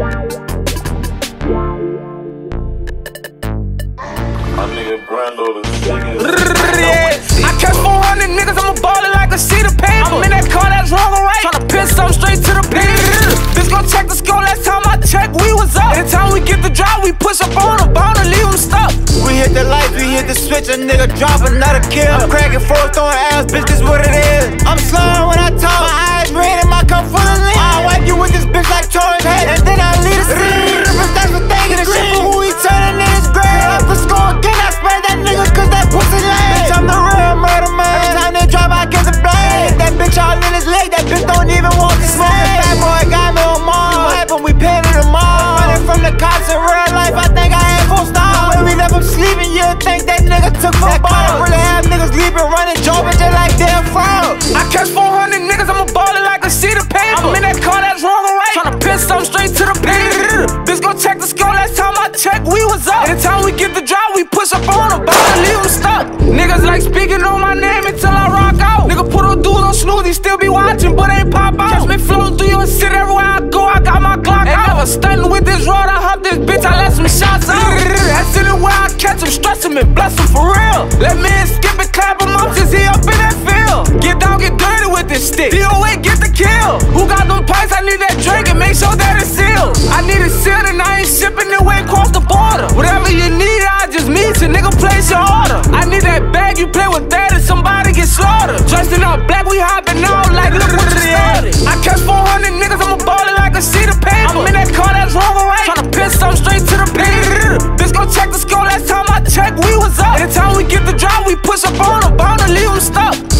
I catch 400 niggas, I'm a baller like a sheet of paper. I'm in that car that's wrong or right. Tryna piss something straight to the paper. This gon' check the score, last time I checked, we was up. time we get the drive, we push up on the ball leave them stuck. We hit the lights, we hit the switch, a nigga drop another kill. I'm cracking four, throwing ass, bitch, this what it is. I'm slurring. when all in his leg, that bitch don't even want to smoke. That boy got me on mom. What happened? We painted them all. Running from the cops in real life, I think I ain't full stop. When we left him sleeping, you think that nigga took a ball. Really have niggas leaving, running, jumping just like damn fraud. I catch 400 niggas, I'ma ball it like a sheet of paper. I'm in that car that's wrong or right. Tryna pin something straight to the pin. Bitch, go check the score. Last time I checked, we was up. Anytime we get the drive, we push up on them, bound to leave them stuck. Niggas like speaking on my name until I rock out. Nigga put a dude on snooze, he still be watching, shots out. That's anywhere I catch him, stress him and bless him for real. Let me skip and clap him up since he up in that field. Get down, get dirty with this stick. DOA, get the kill. Who got them pipes? I need that drink and make sure that it's sealed. I need it sealed and I ain't shipping it way across the border. Whatever you need, I just meet you, nigga, place your order. I need that bag, you play with that and somebody get slaughtered. Dressed in all black, we hopping up. Anytime we get the drive, we push up on them, bound to leave them stuck.